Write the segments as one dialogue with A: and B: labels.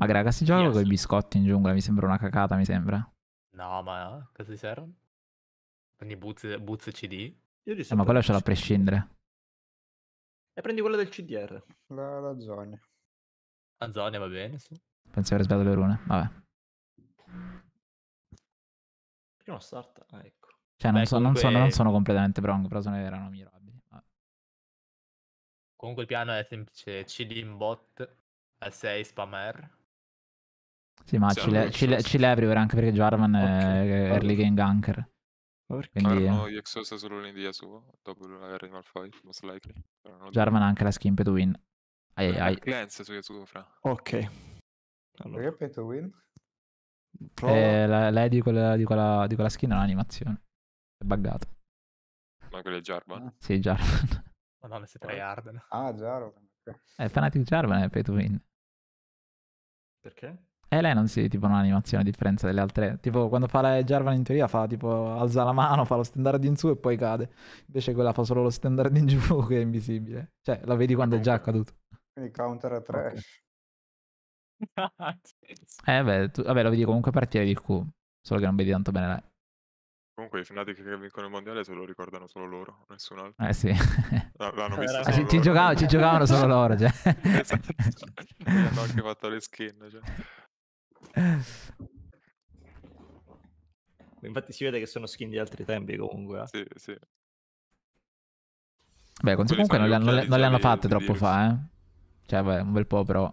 A: Ma raga, si gioca
B: Yes.
A: con i biscotti in giungla, mi sembra una cacata, mi sembra.
B: No, ma cosa ti servono? Prendi Boots, Boots CD?
C: Io
A: Eh, ma quello ce l'ho a prescindere.
C: E prendi quello del CDR.
D: La, la zona.
B: Anzonia va bene, sì.
A: Penso di aver sbagliato le rune. Vabbè.
C: Prima start. Ah, ecco.
A: Cioè, non,
B: Beh,
A: so- non sono,
B: comunque-
A: non sono completamente wrong, però sono, erano migliorabili. Vabbè.
B: Comunque il piano è semplice, CD in bot, L6 spam R.
A: Sì, ma ci, le, ci, le, ci le everywhere anche perché Jarvan è
C: Ok,
A: early game ganker.
C: Ma perché?
A: Quindi
E: Faranno gli Exosa solo in dia su dopo la Animal Fight, most likely.
A: Jarvan ha anche la skin pay to win. Ai, ai,
E: due.
A: ai.
E: Cleanse su Yasuo, fra.
C: Ok. Allora,
D: Perché pay to win?
C: prova.
A: Eh, la- lei di quella, di, quella, di quella skin è un'animazione. È buggata.
E: Ma quello è Jarvan.
D: Ah.
A: Sì, Jarvan.
B: Madonna, se tryhard.
D: Ah, ok.
A: È Fnatic Jarvan è pay to win.
C: Perché?
A: E lei non si tipo un'animazione a differenza delle altre. Tipo quando fa la Jarvan in teoria fa tipo alza la mano, fa lo standard in su e poi cade. Invece quella fa solo lo standard in giù che è invisibile. Cioè, la vedi quando è già accaduto.
D: Quindi counter a trash.
A: Eh beh, tu- vabbè, lo vedi comunque partire di Q. Solo che non vedi tanto bene lei.
E: Comunque i Fnatic che vincono il mondiale se lo ricordano solo loro, nessun altro.
A: Eh sì.
E: L'hanno visto
C: Ah,
E: solo
A: ci, ci
E: loro.
A: giocavano, ci giocavano solo loro. Cioè.
E: esatto. Hanno anche fatto le skin, cioè.
C: Infatti si vede che sono skin di altri tempi comunque. eh.
E: Sì, sì.
A: Beh, comunque non le, hanno- non le- non le hanno fatte troppo fa, eh. Cioè, vabbè, un bel po' però.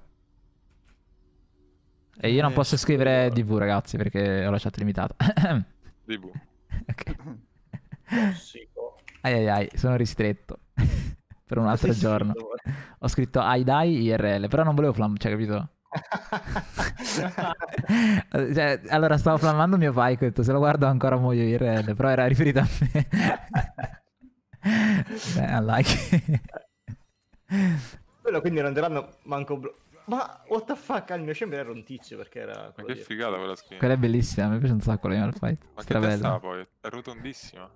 A: E io non
C: Eh,
A: posso scrivere. DV, ragazzi, perché ho lasciato limitato.
E: DV.
A: ok. Ai ai ai, sono ristretto. per un altro giorno.
C: scritto?
A: Ho scritto I die IRL, però non volevo flam, cioè, capito? Cioè, allora stavo flammando il mio Pike, ho detto se lo guardo ancora muoio IRL, però era riferito a me. Beh, I like.
C: Quello quindi non daranno manco... blo- Ma what the fuck? Al mio chamber era un tizio perché era...
E: Ma che
C: di-
E: figata quella skin.
A: Quella è bellissima, mi piace un sacco l'Animal Fight.
E: Ma che testa
A: Strabella.
E: poi? È rotondissima.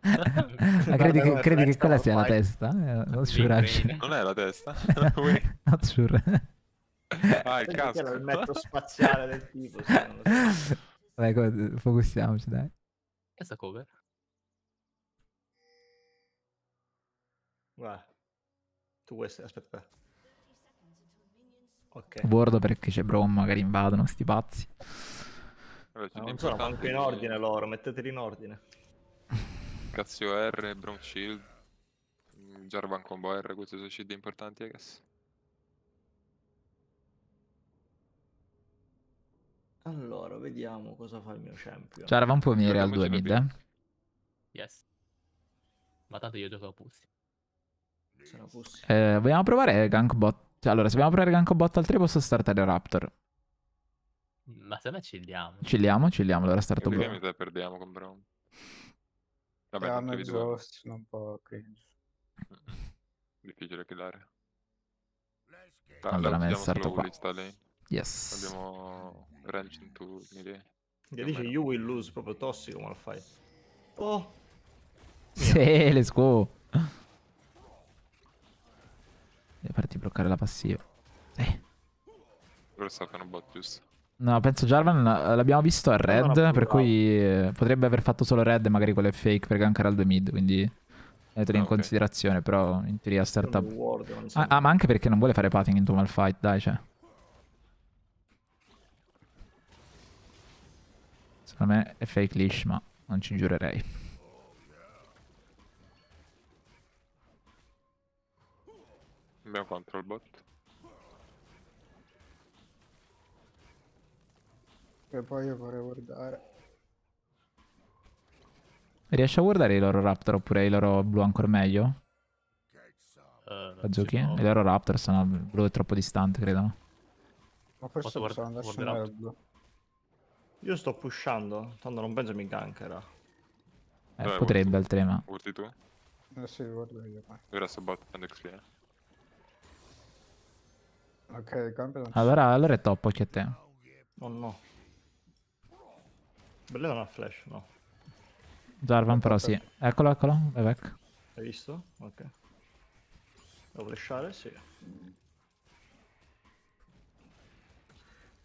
A: Ma credi, che, credi che quella sia la testa? Eh, Not sure actually.
E: Non è la testa?
A: Not sure.
E: Ah, il
C: che
E: casco.
C: era il metro spaziale del tipo, so.
A: Co- focussiamoci, dai.
B: Che sta cover?
C: Guarda. Tu vuoi essere... Aspetta. Ok.
A: Bordo perché c'è Braum, magari invadono sti pazzi.
E: Allora,
C: No,
E: di
C: non sono manco in
E: di
C: ordine loro, metteteli in ordine.
E: Cassio R, Brown Shield, mm, Jarvan Combo R, questi sono CD importanti, I
C: Allora, vediamo cosa fa il mio champion.
A: Cioè, eravamo un po' venire al 2
E: Giochiamoci
A: mid, eh.
B: Yes. Ma tanto io gioco a Pussy.
C: Se no fossi-
A: Eh, Vogliamo provare gank bot? Cioè, allora, se vogliamo provare gank bot al 3 posso startare Raptor.
B: Ma se no chilliamo.
A: Chilliamo, chilliamo, allora starto
E: Perché
A: bro.
E: mi sa che perdiamo con Brown. Vabbè,
D: hanno
E: tanto vi due.
D: exhaust, un po' cringe.
E: Difficile killare.
A: Allora, me ne starto qua. Yes.
E: Abbiamo range into mid
C: Gli dice you will lose, proprio tossico mal fai. Oh,
A: Sì, let's go. Devo farti bloccare la passiva. Eh.
E: Loro stavano bot, giusto?
A: No, penso Jarvan eh, l'abbiamo visto a red,
C: ha
A: per cui eh, potrebbe aver fatto solo red e magari quello è fake per gankare al 2 mid, quindi tenetelo in
E: Ah, ok.
A: considerazione, però in teoria startup...
C: so.
A: Ah, ah, ma anche perché non vuole fare pathing into malfight, dai, cioè. Secondo me è fake leash, ma non ci giurerei.
E: Abbiamo control bot.
D: E poi io vorrei guardare.
A: Riesci a guardare i loro raptor oppure i loro blu ancora meglio?
B: Eh,
A: La giochi?
B: si può.
A: I loro raptor sono il blu è troppo distante, credo.
D: Ma forse
B: Posso
D: andarci
B: guarderò?
D: nel blu.
C: Io sto pushando, tanto non penso mi gankerà.
A: Eh,
E: Dai,
A: potrebbe
E: guarda.
A: al trema.
E: Urti tu?
D: Eh sì, guardo io. qua.
E: Ora sto bot prendo XP. eh.
D: Ok, il ci
A: Allora, allora è top, occhio a te.
C: Oh no. Belle non ha flash, no.
A: Jarvan però sì. Eccolo, eccolo. Vai back.
C: Hai visto? Ok. Devo flashare? Sì.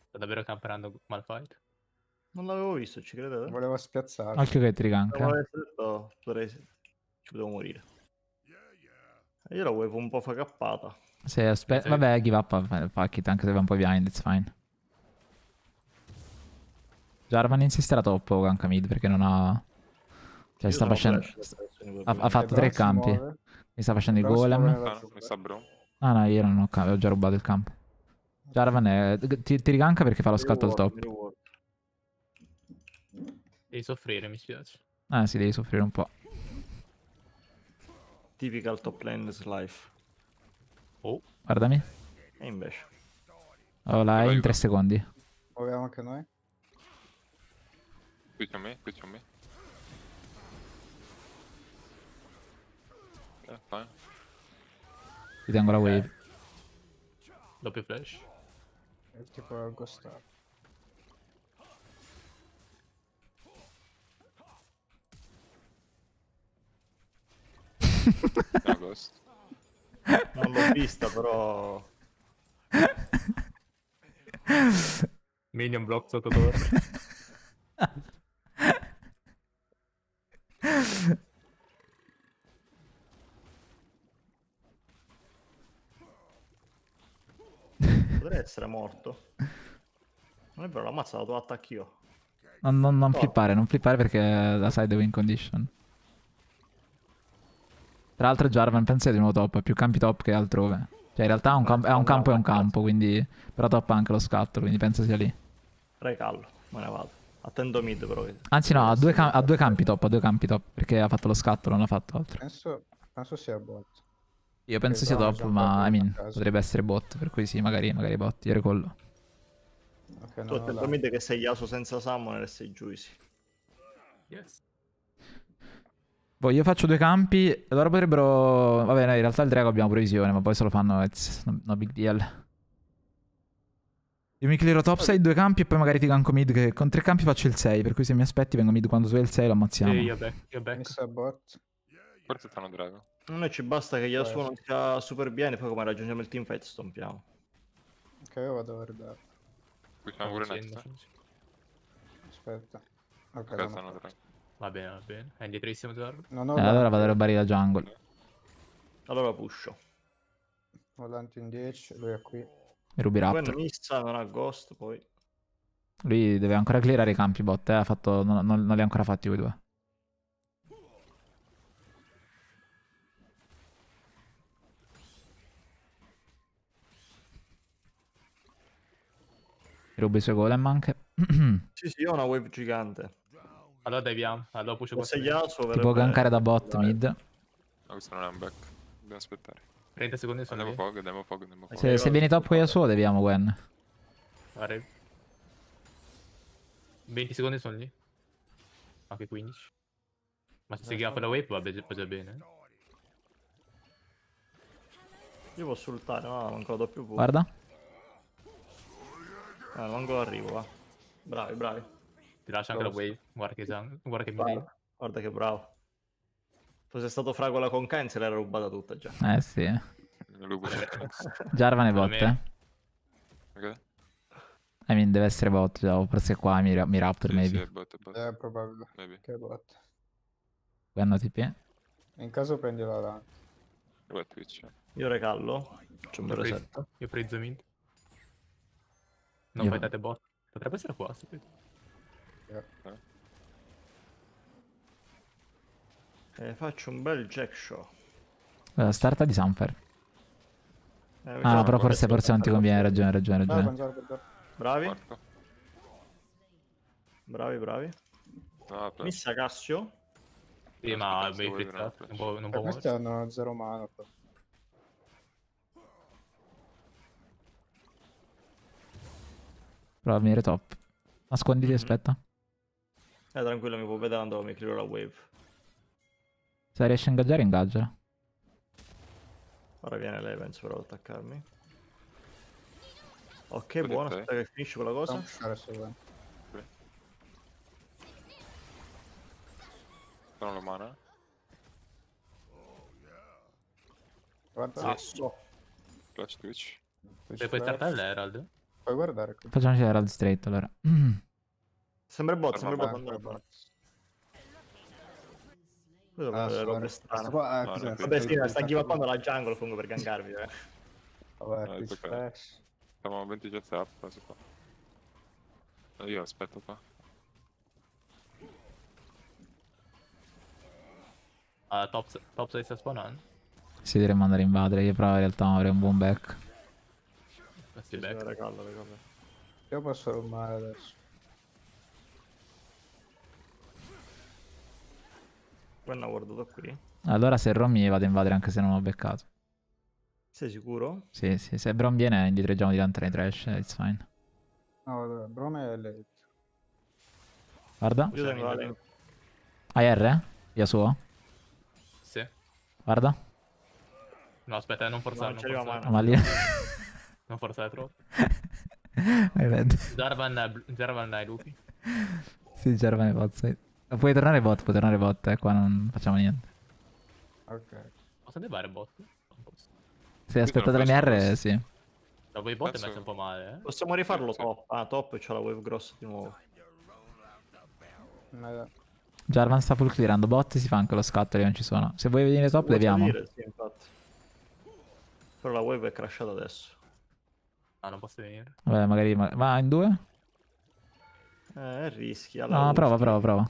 B: Sta davvero camperando Malfight?
C: Non l'avevo visto, ci credete?
D: Volevo spiazzare.
A: Occhio che
C: avessi detto, potrei... ci potevo morire. E io la wave un po' fa cappata.
A: Se aspe-
B: Sì.
A: Vabbè, give up, fa- fuck it, anche se va un po' behind, it's fine. Jarvan insisterà troppo ganka mid perché non ha... Cioè
C: Io
A: sta facendo...
C: flash,
A: Ha, ha fatto tre campi.
D: muove.
A: Mi sta facendo i
D: Però si
A: golem.
E: Ah, no.
A: Ah no, io non ho ho già rubato il campo. Jarvan è... Ti, ti riganka perché fa lo scatto al top.
B: Devi soffrire, mi spiace.
A: Ah sì, devi soffrire un po'.
C: Typical top laner's life.
B: Oh,
A: Guardami.
C: E invece.
A: Ho la E in
E: Aiuto.
A: 3 secondi.
D: Muoviamo anche noi.
E: Qui c'è me, qui c'è me. Ok, fine.
A: Ti tengo la wave.
B: doppio flash.
D: È tipo ghostato.
E: No, ghost.
C: Non l'ho vista, però...
B: Minion block sotto torre.
C: Potrei essere morto. Non è vero, l'ho ammazzato, tu attacchi io.
A: Non, non- non
C: No.
A: flippare, non flippare perché la side win condition. Tra l'altro Jarvan pensa di nuovo top, ha più campi top che altrove. Cioè in realtà un cam- è un campo e un campo, quindi... Però top ha anche lo scatto, quindi penso sia lì.
C: Recallo, me ne vado. Attendo mid però.
A: Anzi no, ha due, cam- ha due campi top, ha due campi top, perché ha fatto lo scatto, non ha fatto altro.
D: Penso, penso sia bot.
A: Io penso sia top,
D: un
A: ma I mean, potrebbe essere bot, per cui sì, magari, magari bot, io recollo.
D: Ok,
C: Tu
D: no,
C: mid che sei Yasuo senza summoner e sei Juicy.
B: Yes.
A: Boh, io faccio due campi, e loro potrebbero... Vabbè, no, in realtà il drago abbiamo pure visione, ma poi se lo fanno, it's no, no big deal. Io mi clearo topside due campi e poi magari ti ganko mid, che con tre campi faccio il 6, per cui se mi aspetti vengo mid quando tu hai il 6 lo ammazziamo.
B: Sì, io back, io
D: Mi
B: back.
D: sa bot.
E: Forse stanno drago.
C: Noi ci basta che Yasuo
D: Può
C: non sia super bene, poi come raggiungiamo il teamfight stompiamo.
D: Ok, io vado a guardare.
E: Qui c'è pure next.
D: Aspetta. Ok,
E: Ok,
D: non
B: Va bene, va bene. È indietrissimo Jarvan.
D: Non ho
A: Eh, allora vado a rubare la jungle.
C: Allora pusho.
D: Ho davanti in 10, lui è qui.
A: Mi rubi Raptor.
C: missa, non ha ghost, poi...
A: Lui deve ancora clearare i campi bot, eh, ha fatto... non, non- non li ha ancora fatti quei due. Mi rubo i suoi golem anche.
C: Sì, sì, io ho una wave gigante.
B: Allora diviamo. Allora push.
C: Yasuo
A: Ti può gankare da bot
C: Dai.
A: mid.
E: No, questo non è un back. Dobbiamo aspettare.
B: 30 secondi sono
E: Andiamo
B: lì.
E: poco, andiamo poco, andiamo poco.
A: Se, se vieni top con Yasuo deviamo Gwen.
B: Arrivo. 20 secondi sono lì. Anche 15. Ma se si chiama per la wave va già bene.
C: Io posso ultare, no, manco doppio V.
A: Guarda.
C: Eh, manco arrivo, va. Bravi, bravi.
B: Ti lascio anche la wave. Guarda che, sang- guarda che mi
C: Guarda, guarda che bravo. Fosse stato Fragola con Kain se l'era rubata tutta già.
A: Eh sì. Jarvan è bot, eh.
E: Ok?
A: I mean, deve essere bot, già, forse qua mi, mi Raptor,
E: Sì, sì,
A: maybe.
E: è bot, è bot.
D: È probabile
E: Maybe.
D: che è bot.
A: Gwen OTP.
D: In caso prendi la.
E: Dov'è Twitch?
C: Io recallo. C'è un bel
B: Io
C: reset.
B: Io frizzo mid. Non
A: Io-
B: fightate bot. Potrebbe essere qua, sapete.
C: E faccio un bel jack show.
A: Eh, starta di Sanfer.
C: Eh,
A: Ah, no, però forse, forse non ti conviene, hai ragione, ragione, ragione.
D: Jarvan.
C: Bravi, bravi, bravi.
E: No.
C: Missa Cassio.
B: Sì, ma
E: Aspetta,
B: mi
E: vedere
B: Non può, non
D: Eh,
B: può
D: questi hanno zero mana.
A: Prova a venire top. Nasconditi,
C: Mhm.
A: aspetta.
C: Eh, tranquillo, mi può vedere quando mi clearo la wave.
A: Se riesci a ingaggiare, ingaggiala.
C: Ora viene lei, penso, per attaccarmi. Ok,
E: Vedete?
C: buono, aspetta che finisce quella cosa.
D: Non vuoi.
E: Non ho mana.
D: Guarda,
C: Sasso.
E: Clutch Twitch.
B: Puoi
D: flash.
B: startare l'Herald.
D: Puoi guardare qui.
A: Facciamoci la rad straight allora. Mm.
C: Sembra bot, sembra
E: bot.
C: andare bot.
D: Ah,
C: roba
D: Sta
C: strana.
D: qua- ah,
E: No, no,
C: Vabbè, sì,
D: Sta-
C: givappando la jungle fungo per gankarvi. Eh.
D: Vabbè,
E: No, it's ok.
D: flash.
E: Siamo a 20 CS up, adesso qua. No, Io aspetto qua.
B: Ah, top, top 6 sta spawnando.
A: Si dovremmo andare a invadere. Io però in realtà avrei un buon back.
B: Questi
C: Sì,
B: back.
C: regalo, regalo.
D: Io posso roomare adesso.
C: Quella guardato qui.
A: Allora se Rom mi vado a invadere anche se non ho beccato.
C: Sei sicuro?
A: Sì, sì. Se Brom viene indietreggiamo di lanterne trash. It's fine.
D: No, allora, Brome è late.
A: Guarda.
C: Io tengo la.
A: Hai R? Yasuo?
B: Sì.
A: Guarda.
B: No, aspetta, eh, non forzare,
C: Non
B: non
C: arriva
B: forzare.
A: Ma lì...
B: Non forzare troppo.
A: Hai.
B: Jarvan, Jarvan ai lupi.
A: Sì, German è bot. Puoi tornare bot, puoi tornare bot. Eh, qua non facciamo niente.
D: Ok.
B: Posso andare bot?
A: Se aspettate le mie
E: flash
A: R,
E: forse.
A: sì.
B: La wave bot è
E: Penso-
B: messa un po' male, eh.
C: Possiamo rifarlo top. Ah, top e c'ho la wave grossa di nuovo.
A: Jarvan sta full clearando bot, si fa anche lo scatto lì non ci sono. Se vuoi venire top,
C: Vuoi
A: leviamo.
C: Sì, infatti. Però la wave è crashata adesso.
B: Ah, non posso venire.
A: Vabbè, magari... ma- Va in due?
C: Eh, rischi. Allora
A: No, prova, prova, prova.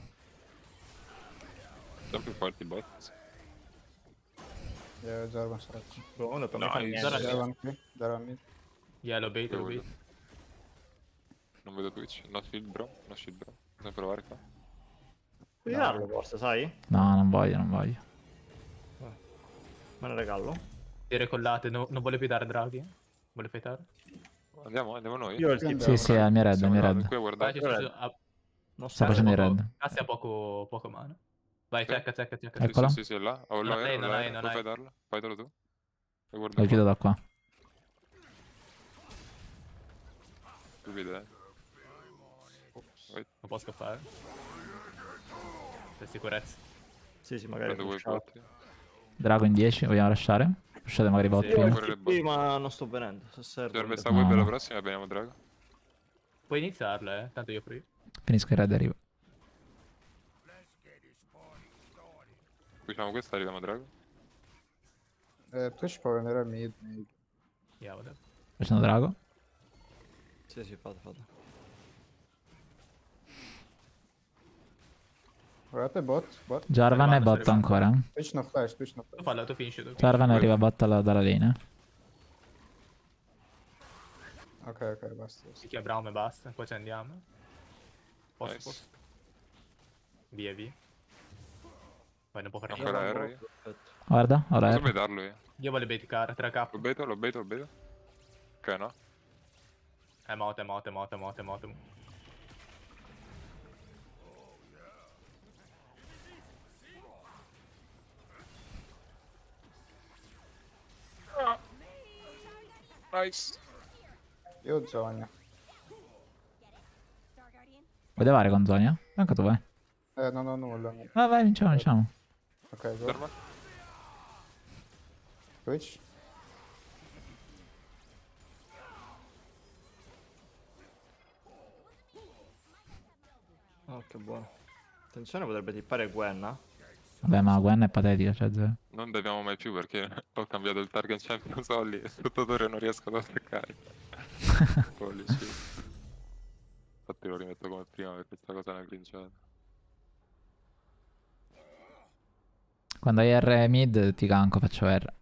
E: Sono più forti i bot.
D: Eh, Jarvan sarà qui.
C: Non per me
E: No,
C: fa niente.
B: Jarvan-
D: Jarvan qui. Jarvan mid.
B: Yeah, lo bait, lo bait.
E: Non vedo Twitch. No shield bro. No shield bro. Possiamo provare qua.
C: Puoi darlo forse, sai?
A: No, non voglio, non voglio.
C: Me ne regalo.
B: Tire collate, no- non vuole più dare draghi? Vuole fightare?
E: Andiamo, andiamo noi.
C: Io ho il
D: Sì,
C: tipo.
A: Sì, sì, al mio red, mio
E: là,
A: red.
E: Qui a guardare.
B: Ah,
C: so.
A: facendo il
B: poco-
A: red.
B: Cassi ha poco, poco mana. Vai,
E: Sì.
B: checca, checca, checca.
E: Sì. Sì, sì, sì, è là. Ho
B: Non hai,
E: ho
B: non hai, non
E: Puoi
B: hai.
E: fightarlo? Fightalo tu. E guarda
A: Lo chiudo da qua.
E: Tu vedi, eh. Wait,
B: Non può scappare. Per sicurezza.
C: Sì, sì, magari.
E: prendo voi.
A: Drago in 10, vogliamo lasciare? Pushate magari bot
B: Sì,
A: prima.
E: Correre
C: TP, ma non sto venendo. Se serve.
E: Serve sta
A: No,
E: wave per la
A: no.
E: prossima e abbiamo Drago.
B: Puoi iniziarla, eh. Tanto io prima.
A: Finisco il red e arrivo.
E: Facciamo questa e arriviamo a Drago.
D: Eh, Twitch può venire a mid. maybe.
B: Yeah, whatever.
A: Facendo drago.
C: Sì, sì, fate, fate.
D: Guardate bot, bot.
A: Jarvan
B: Arrivando,
A: bot ancora.
D: Twitch no flash, Twitch no flash.
B: fallo, tu finisci. Tu.
A: Jarvan arriva bot alla- dalla lane. eh.
D: Ok, ok, basta. basta.
B: Si chiama Braum e basta. Poi ci andiamo. Posso,
E: Nice.
B: posso. Via, via. Poi non può fare
E: Ancora
B: niente.
E: R io.
A: Guarda, ora
E: Posso
A: R.
E: bedarlo io?
B: Io voglio baiticare 3k.
E: Lo beto, lo beto, lo beto. Ok, no?
B: È morto, è morto, è morto, è morto, è morto.
E: Nice.
D: Io ho Zonia.
A: Vuoi devare con Zonia? Anche tu vai.
D: Eh, non ho nulla.
A: Vai, vai, vinciamo, vinciamo.
D: Ok, go.
E: Ferma.
D: Twitch.
C: Oh, che buono. Attenzione, potrebbe tippare Gwen.
A: Vabbè, ma Gwen è patetica, cioè zero.
E: Non beviamo mai più perché ho cambiato il target champion Solly e sotto torre non riesco ad attaccare. Shit. Infatti lo rimetto come prima perché questa cosa è una grinciata.
A: Quando hai R mid ti ganco, faccio R.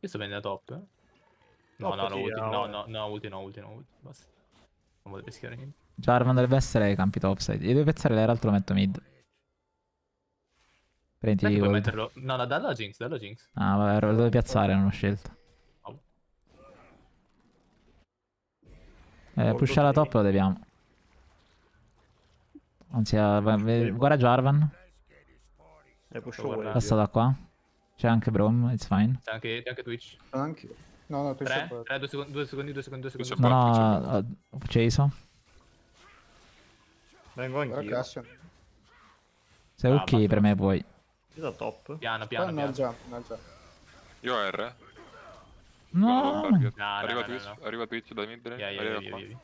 B: Io sto venendo top. eh. No,
C: Top
B: no, no, ulti,
C: no,
B: no, no, ulti, no, ulti, no, ulti. Basta. Non voglio rischiare niente.
A: Jarvan dovrebbe essere ai campi topside. Io devo pezzare l'era, lo metto mid. Prendi
B: che puoi metterlo... No, no, dalla Jinx, dalla Jinx.
A: Ah, vabbè, lo devo piazzare, non ho scelta.
B: Oh.
A: Eh,
C: Molto
A: pusha la top lo deviamo. Non sia... va- ve- Guarda Jarvan.
B: Guardando.
A: Passa da qua. C'è anche Brom, it's fine.
B: C'è anche, anche Twitch.
D: Anche. No, no, Twitch
B: 3,
D: è forte.
B: 3, 2 secondi, 2 secondi, 2 secondi, 2 secondi.
E: Twitch
A: No, no, ho ucciso.
C: Vengo anch'io.
D: Cassian.
A: Se
B: Ah,
A: ulti
B: basta,
A: per me puoi.
C: Io da top.
B: Piano,
D: Poi
B: piano,
D: no
B: piano.
D: jump, no jump.
E: Io ho R.
A: No!
B: No, no,
E: arriva
B: no,
E: Twitch,
B: no, no.
E: arriva Twitch da mid lane,
B: Via, via,
E: arriva
B: via,
E: qua.
B: via, via.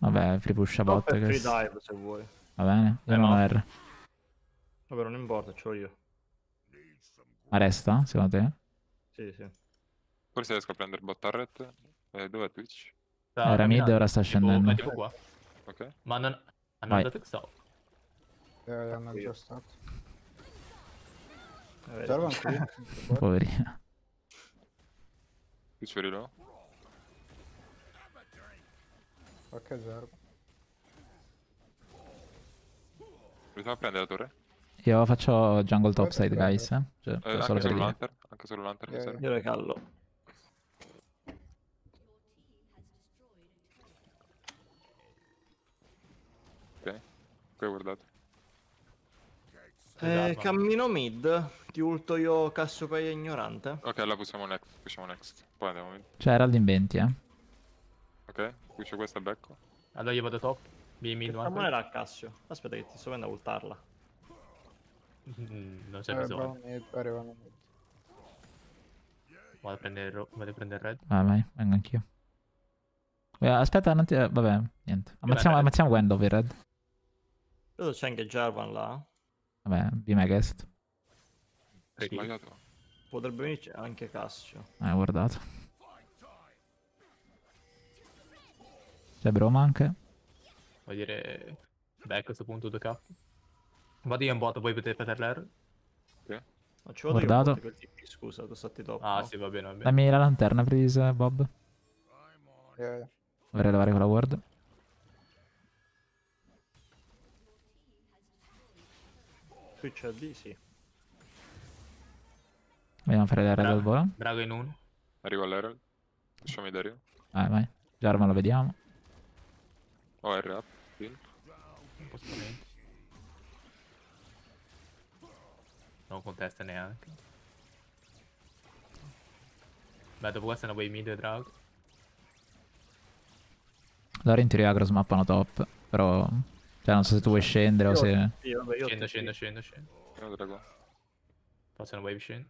A: Vabbè, free push a bot.
C: Free dive se vuoi.
A: Va bene,
B: eh no.
A: R.
C: Vabbè, non importa, ce l'ho io.
A: Ma resta, secondo te?
C: Sì, sì.
E: Forse riesco a prendere bot. Eh, dove è Twitch?
B: Sta
A: era mid ora sta scendendo.
B: Tipo, qua.
E: Ok.
B: Ma non... Hanno
A: Vai.
B: dato
D: Eh, hanno già stato.
C: Serve ancora.
D: Poverina. Qui ci H0.
E: Proviamo a prendere la torre?
A: Io faccio jungle topside, guys. Eh? Cioè,
E: eh,
A: cioè,
E: anche, solo
A: per
E: l'unter, anche solo l'unter.
D: Yeah,
E: yeah.
C: Io recallo.
E: Ok, qui ho
C: guardato.
B: Eh,
C: cammino mid, ti ulto io Cassiopeia ignorante.
E: Ok, la possiamo next, possiamo next. Poi andiamo mid.
A: Cioè, Herald in 20, eh.
E: Ok. Qui c'è questa becco.
B: Allora io vado top. B mid
C: Ma
B: one.
C: non era a Cassio. Aspetta che ti sto venendo a ultarla.
B: Mm, Non c'è
D: Eh,
B: bisogno.
D: mid, arrivano mid.
B: Vado a prendere vado a prendere red.
A: Vai, vai, vengo anch'io. Eh, Aspetta, non ti... eh, Vabbè, niente. Ammazziamo, ammazziamo Gwen dopo il red.
C: Vedo c'è anche Jarvan là.
A: Vabbè, be my guest.
E: Sbagliato.
C: Potrebbe venirci anche Cassio.
A: Eh, guardato. C'è Broma anche.
B: Vuol dire... Beh, a questo punto 2k. Vado io in bot, voi potete prendere l'R?
C: Non ci vado
A: Guardato.
C: io con TP, scusa, sono stati dopo.
B: Ah sì, va bene, va bene.
A: Dammi la lanterna, please, Bob.
D: Yeah.
A: Vorrei levare quella ward.
C: Twitch AD, sì.
A: Vogliamo fare la
B: Bravo.
A: al volo?
B: Drago in uno.
E: Arrivo all'Herald. Lasciami Dario.
A: Vai, vai. Jarvan lo vediamo.
E: Ho R up. Sì.
B: Non contesta neanche. Beh, dopo questa è una way mid e drago.
A: Loro in teoria agro smappano top. Però... Cioè, non so se tu vuoi scendere o
C: Io-
A: se...
C: Sì, vabbè, io
B: Scendo, scendo, scendo, scendo.
E: Drago.
B: Faccio una wave scendo.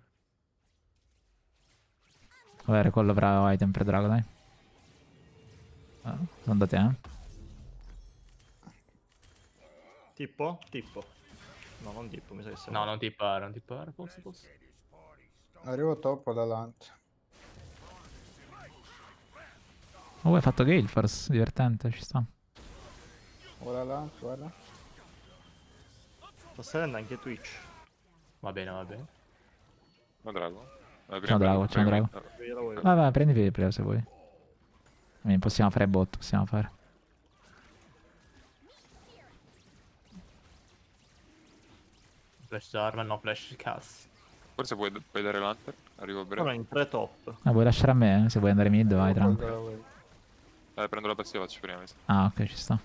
A: Vabbè, Recall avrà item per drago, dai. Ah, sono da te, eh.
C: Tipo? Tipo. No, non tipo, mi sa che sei.
B: No, non tippare, non tippare, forse, forse.
D: Arrivo top davanti.
A: Oh, hai fatto Gale Force, divertente, ci sta.
D: Ora là, guarda.
C: Sta salendo anche Twitch.
B: Va bene, va bene.
E: No drago. Eh,
A: C'è un drago, c'è un drago. Vai, prendi Viper se vuoi. Possiamo fare bot, possiamo fare.
B: Flash Jarvan, no flash Cass.
E: Forse puoi, puoi dare l'Hunter. Arrivo a
C: Ora
E: breve.
C: in tre top.
A: Ah, vuoi lasciare a me? Se vuoi andare mid, vai, tranquillo.
E: Eh, prendo la passiva, faccio prima.
A: Ah, ok, ci sta.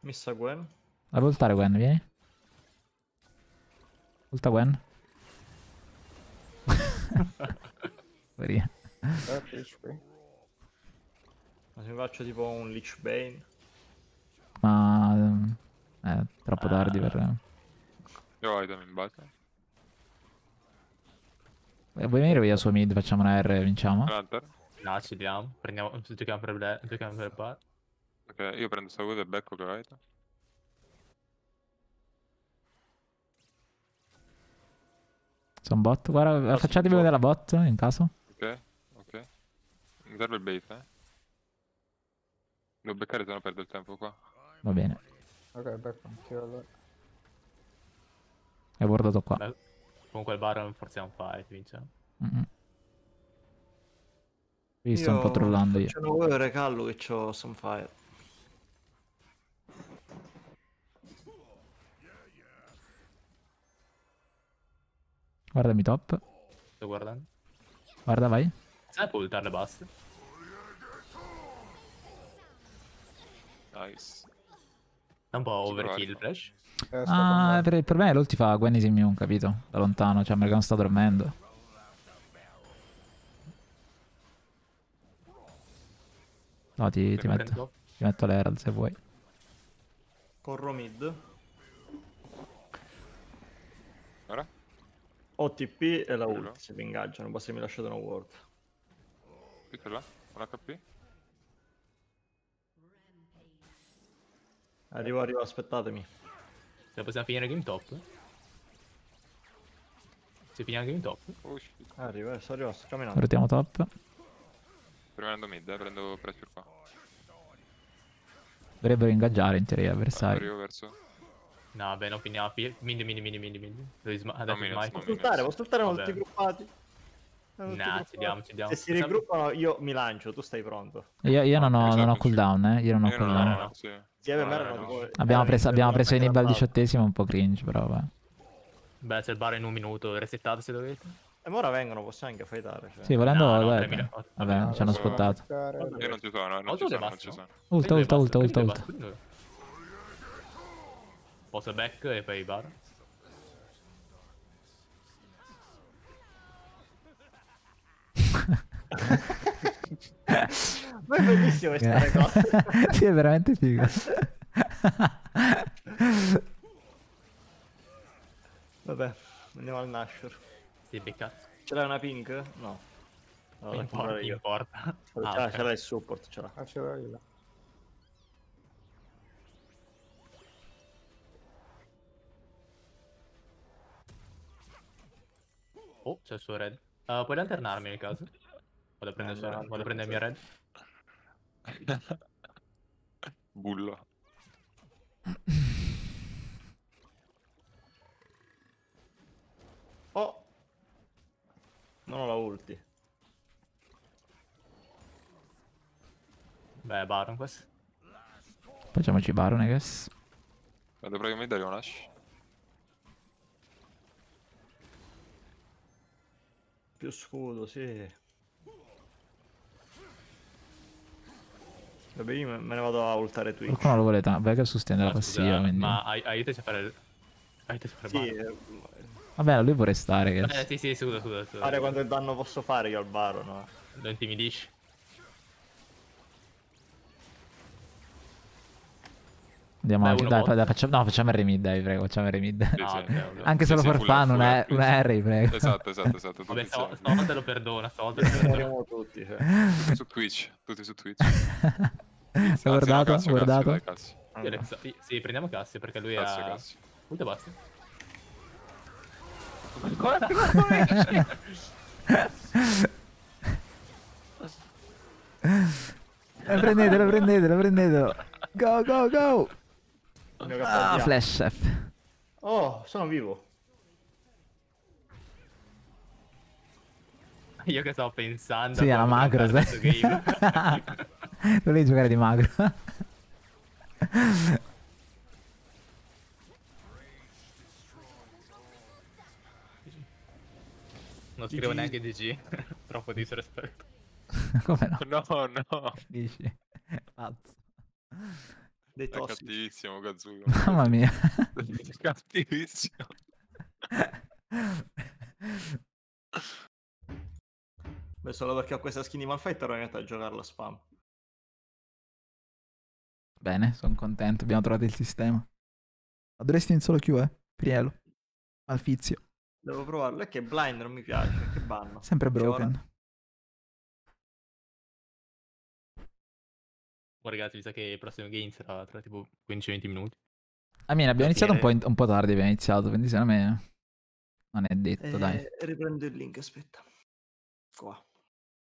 C: Missa Gwen.
A: La vuoi ultare Gwen, vieni. Ulta Gwen.
D: Eh, qui.
C: Ma se mi faccio tipo un Lich Bane.
A: È troppo
B: Ah.
A: tardi per...
E: Io ho item in base.
A: Eh, vuoi venire via su mid, facciamo una R e vinciamo?
E: L'Hunter.
B: No, ci diamo. Prendiamo, giochiamo per le, giochiamo per bar.
E: Ok, io prendo Saguto e becco che ho item.
A: Sono bot. Guarda, facciatevi vedere la bot in caso.
E: Ok, ok. Mi serve il bait, eh. Devo beccare se no perdo il tempo qua.
A: Va bene.
D: Ok, becco anch'io allora.
A: È guardato qua.
B: Beh, comunque il bar forziamo un fight, vinciamo.
A: Mm-mm. Qui sto un po' trollando io.
C: C'è un nuovo recallo che c'ho Sunfire.
A: Guardami top.
B: Sto guardando.
A: Guarda, vai.
B: Sai può ultarle basta?
E: Nice.
B: È un po' overkill flash.
D: Eh,
A: Ah, per, per me l'ulti fa Gwen is immune, capito? Da lontano, cioè Americano sta dormendo. No, ti, ti metto, ti metto l'Herald se vuoi.
C: Corro mid.
E: Ora?
C: OTP e la ult se mi ingaggiano, basta che mi lasciate una ward.
E: Qui là? Un HP?
C: Arrivo, arrivo, aspettatemi.
B: Se possiamo finire game top? Se finiamo game top?
E: Oh.
C: Arrivo, sto arrivando, sto camminando.
A: Rotiamo top.
E: Rimanendo mid, eh, prendo pressure qua.
A: Dovrebbero ingaggiare in teoria avversari.
E: Arrivo verso...
B: No, vabbè, non finiamo. Fi- Mindi, mindi, mindi, mindi, mindi. Devi sma- adesso smite.
E: no
C: Posso ultare, posso
B: Vabbè.
C: tutti gruppati. Tutti
B: Nah, diamo, ci diamo.
C: Se si raggruppano io mi lancio, tu stai pronto.
A: Io, io non, ho,
E: Esatto,
A: non ho cooldown, eh. Io non ho
E: Io non
A: cooldown.
B: no, no.
E: ho... Sì.
C: Sì, vabbè,
E: No, no, no.
C: tipo-
A: Abbiamo preso, abbiamo preso nibba al diciottesimo, un po' cringe, però vabbè.
B: Beh, se il bar in un minuto, resettate se dovete.
C: E ora vengono, possiamo anche fightare. Cioè.
A: Sì, volendo...
B: No, no,
A: dai,
B: 3000.
A: Vabbè, ci hanno spottato.
E: Io non ci sono, non ci sono, non ci
B: no?
E: sono.
A: Ulta, ulta, ulta, ulta, ulta.
B: Posso back e poi bar.
C: Ma è bellissimo questa cosa.
A: sì, è veramente figo.
C: Vabbè, andiamo al Nashor.
B: Si beccato.
C: Ce l'hai una pink? No. La
B: importa.
C: Ce
B: Ah,
C: l'ha,
B: ok.
C: ce l'ha il support, ce l'ha.
D: Ah, ce l'ho io.
B: Oh, c'è il suo red. Uh, puoi lanternarmi nel caso? Vado a prendere, il suo red. Vado a prendere il mio red.
E: Bullo.
C: Oh! Non ho la ulti.
B: Beh, Baron questo.
A: Facciamoci Baron, I guess.
E: Vado proprio mid, arrivo
C: Più scudo, sì. Vabbè, io me ne vado a ultare Twitch.
A: Qualcuno lo vuole tanto. Vega sostiene la
B: Ah, scusa,
A: passiva, quindi...
B: Ma ai- aiutaci a fare... Aiutaci a fare
C: Sì, eh,
A: Vabbè, lui può restare,
B: Eh, sì, sì, scusa, scusa. scusa.
C: fare quanto danno posso fare io al Baron. No?
B: Lo intimidisci.
A: Andiamo
B: Beh,
A: avanti. Dai,
B: bot.
A: dai, facciamo... No, facciamo il remid, dai, prego. Facciamo il remid.
E: Sì,
B: Ah,
E: sì.
B: ok.
A: Anche
E: Sì,
A: solo
E: sì,
A: per
E: full
A: una, una R, prego.
E: Esatto, esatto, esatto.
B: Vabbè, stavolta lo perdono, stavolta lo perdono.
C: Moriamo tutti, cioè.
E: Tutti su Twitch, tutti su Twitch.
A: Ho
E: Anzi, no,
A: guardato,
E: Cassio,
A: ho
E: Cassio,
A: guardato.
E: dai, Cassio.
B: Io le- sì, Sì, prendiamo Cassio perché lui
E: Cassio,
B: ha...
E: Cassio.
B: Ulta basta.
A: Eh, prendetelo, prendetelo, prendetelo. Go, go, go. Ah, flash chef.
C: Oh, sono vivo.
B: Io che stavo pensando...
A: Sì, era
B: game.
A: Dovevi giocare di magro.
B: Non scrivo neanche DG. Troppo disrespetto.
A: Come no?
E: No, no.
A: Dici? Pazzo.
C: Dei
E: È
C: tossici.
E: cattivissimo Gazzulo.
A: Mamma mia.
E: cattivissimo.
C: Beh, solo perché ho questa skin di Malfighter ho iniziato a giocarla a spam.
A: Bene, sono contento. Abbiamo trovato il sistema. Ma dovresti in solo Q, eh? Prielo. Alfizio.
C: Devo provarlo. È che blind non mi piace. Che banno.
A: Sempre broken.
B: Oh, ragazzi, mi sa che il prossimo game sarà tra tipo 15-20 minuti.
A: I mean, abbiamo iniziato un po', in- un po' tardi, abbiamo iniziato, quindi secondo me non è detto, dai.
C: Eh, riprendo il link, aspetta. Qua.